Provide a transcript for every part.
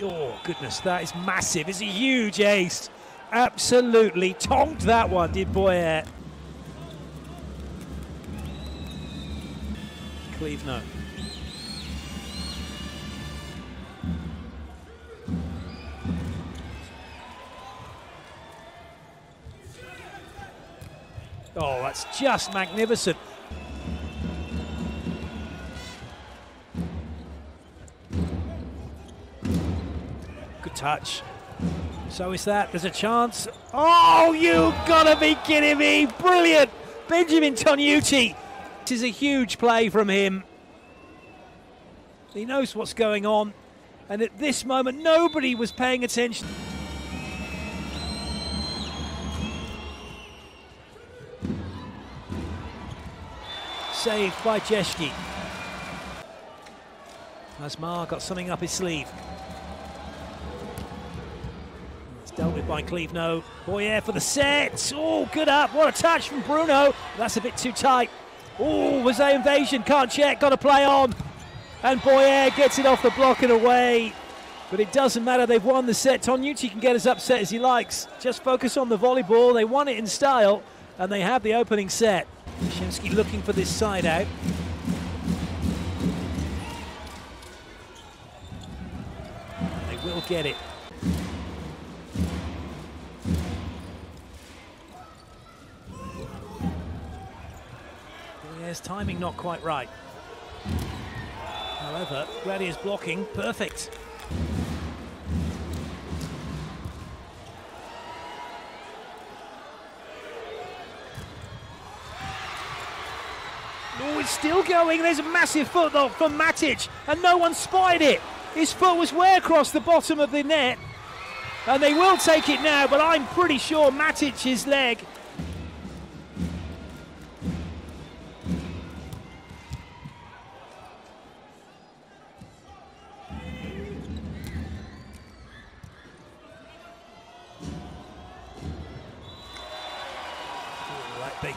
Oh, goodness, that is massive. It's a huge ace. Absolutely tonked that one, did Boyer. Clevenot. Oh, that's just magnificent. Good touch. So is that. There's a chance. Oh, you gotta be kidding me. Brilliant. Benjamin Toniutti. This is a huge play from him. He knows what's going on. And at this moment, nobody was paying attention. Saved by Jeschke. Asmar got something up his sleeve. Dealt with by Clevenot. Boyer for the set. Oh, good up. What a touch from Bruno. That's a bit too tight. Oh, was that invasion? Can't check. Got to play on. And Boyer gets it off the block and away. But it doesn't matter. They've won the set. Toniutti can get as upset as he likes. Just focus on the volleyball. They won it in style, and they have the opening set. Shemsky looking for this side out. They will get it. Boyer's timing not quite right. However, Gladyr's blocking perfect. Oh, it's still going. There's a massive foot though from Matic, and no one spied it. His foot was way across the bottom of the net, and they will take it now. But I'm pretty sure Matic's leg.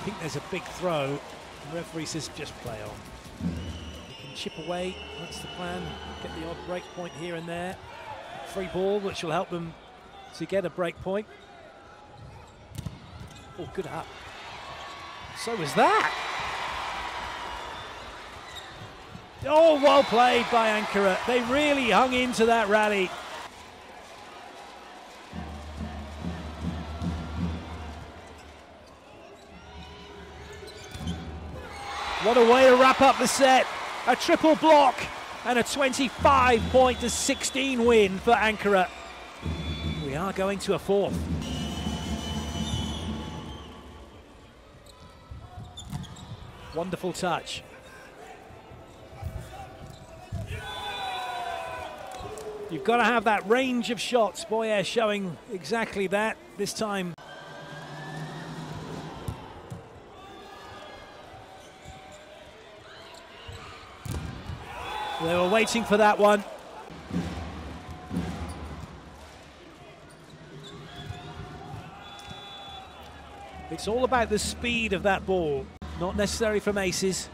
Think there's a big throw. The referee says just play on. He can chip away, that's the plan. Get the odd break point here and there. Free ball, which will help them to get a break point. Oh, good up. So was that. Oh, well played by Ankara. They really hung into that rally. What a way to wrap up the set. A triple block and a 25 point to 16 win for Ankara. We are going to a fourth. Wonderful touch. You've got to have that range of shots. Boyer showing exactly that this time. They were waiting for that one. It's all about the speed of that ball, not necessarily from aces,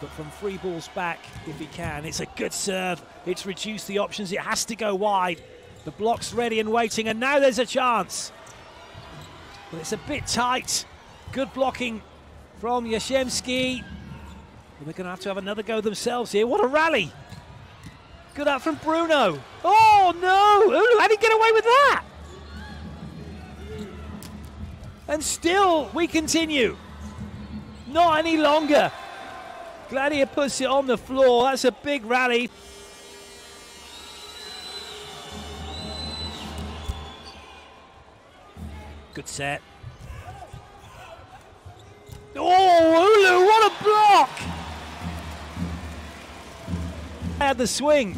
but from free balls back if he can. It's a good serve. It's reduced the options. It has to go wide. The block's ready and waiting, and now there's a chance. But it's a bit tight. Good blocking from Jastrzebski. They're going to have to have another go themselves here. What a rally! Good up from Bruno. Oh no! How did he get away with that? And still, we continue. Not any longer. Gladyr puts it on the floor. That's a big rally. Good set. Oh, Ulu, what a block! Had the swing.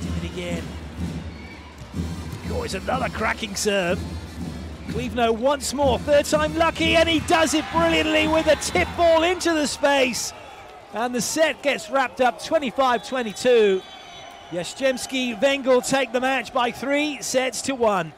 Did it again. Oh, it's another cracking serve. Cleveland once more, third time lucky, and he does it brilliantly with a tip ball into the space. And the set gets wrapped up 25 22. Jastrzebski Wegiel take the match by three sets to one.